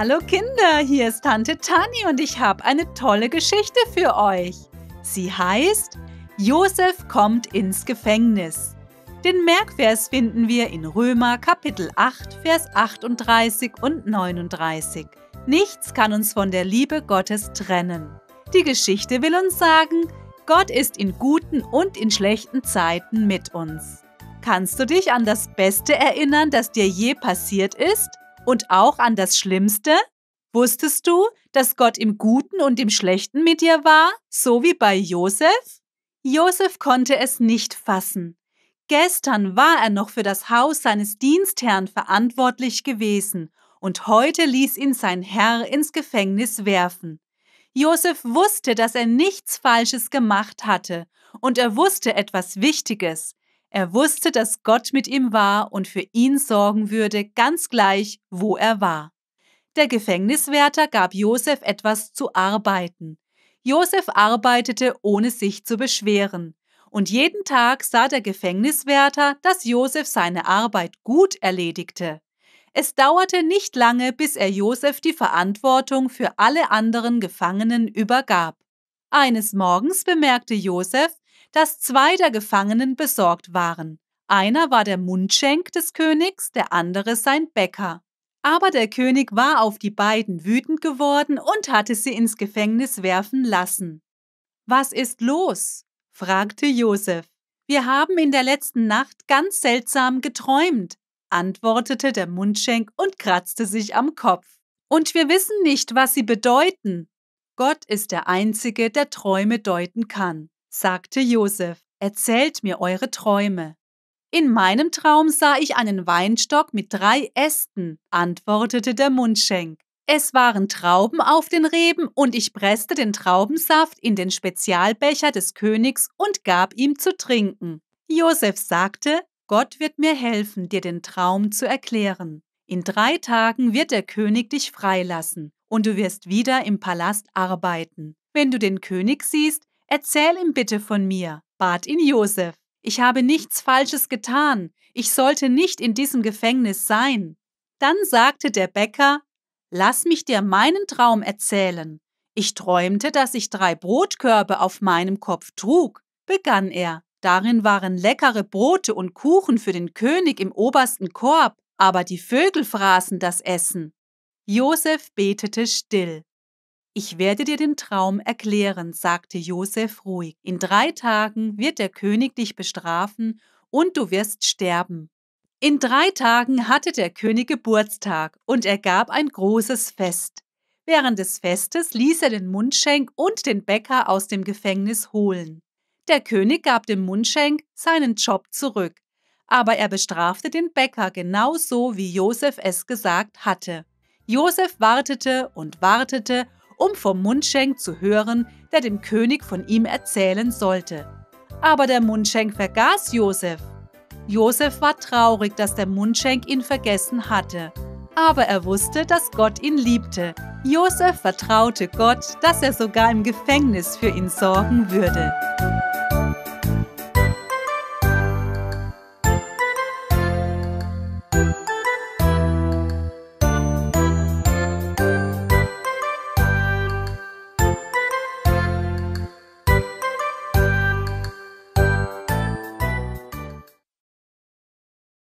Hallo Kinder, hier ist Tante Tani und ich habe eine tolle Geschichte für euch. Sie heißt Josef kommt ins Gefängnis. Den Merkvers finden wir in Römer Kapitel 8, Vers 38 und 39. Nichts kann uns von der Liebe Gottes trennen. Die Geschichte will uns sagen, Gott ist in guten und in schlechten Zeiten mit uns. Kannst du dich an das Beste erinnern, das dir je passiert ist? Und auch an das Schlimmste? Wusstest du, dass Gott im Guten und im Schlechten mit dir war, so wie bei Josef? Josef konnte es nicht fassen. Gestern war er noch für das Haus seines Dienstherrn verantwortlich gewesen und heute ließ ihn sein Herr ins Gefängnis werfen. Josef wusste, dass er nichts Falsches gemacht hatte und er wusste etwas Wichtiges. Er wusste, dass Gott mit ihm war und für ihn sorgen würde, ganz gleich, wo er war. Der Gefängniswärter gab Josef etwas zu arbeiten. Josef arbeitete, ohne sich zu beschweren. Und jeden Tag sah der Gefängniswärter, dass Josef seine Arbeit gut erledigte. Es dauerte nicht lange, bis er Josef die Verantwortung für alle anderen Gefangenen übergab. Eines Morgens bemerkte Josef, dass zwei der Gefangenen besorgt waren. Einer war der Mundschenk des Königs, der andere sein Bäcker. Aber der König war auf die beiden wütend geworden und hatte sie ins Gefängnis werfen lassen. Was ist los? fragte Josef. Wir haben in der letzten Nacht ganz seltsam geträumt, antwortete der Mundschenk und kratzte sich am Kopf. Und wir wissen nicht, was sie bedeuten. Gott ist der Einzige, der Träume deuten kann sagte Josef, erzählt mir eure Träume. In meinem Traum sah ich einen Weinstock mit drei Ästen, antwortete der Mundschenk. Es waren Trauben auf den Reben und ich presste den Traubensaft in den Spezialbecher des Königs und gab ihm zu trinken. Josef sagte, Gott wird mir helfen, dir den Traum zu erklären. In drei Tagen wird der König dich freilassen und du wirst wieder im Palast arbeiten. Wenn du den König siehst, Erzähl ihm bitte von mir, bat ihn Josef. Ich habe nichts Falsches getan. Ich sollte nicht in diesem Gefängnis sein. Dann sagte der Bäcker, Lass mich dir meinen Traum erzählen. Ich träumte, dass ich drei Brotkörbe auf meinem Kopf trug, begann er. Darin waren leckere Brote und Kuchen für den König im obersten Korb, aber die Vögel fraßen das Essen. Josef betete still. Ich werde dir den Traum erklären, sagte Josef ruhig. In drei Tagen wird der König dich bestrafen und du wirst sterben. In drei Tagen hatte der König Geburtstag und er gab ein großes Fest. Während des Festes ließ er den Mundschenk und den Bäcker aus dem Gefängnis holen. Der König gab dem Mundschenk seinen Job zurück, aber er bestrafte den Bäcker genauso, wie Josef es gesagt hatte. Josef wartete und wartete um vom Mundschenk zu hören, der dem König von ihm erzählen sollte. Aber der Mundschenk vergaß Josef. Josef war traurig, dass der Mundschenk ihn vergessen hatte. Aber er wusste, dass Gott ihn liebte. Josef vertraute Gott, dass er sogar im Gefängnis für ihn sorgen würde. Musik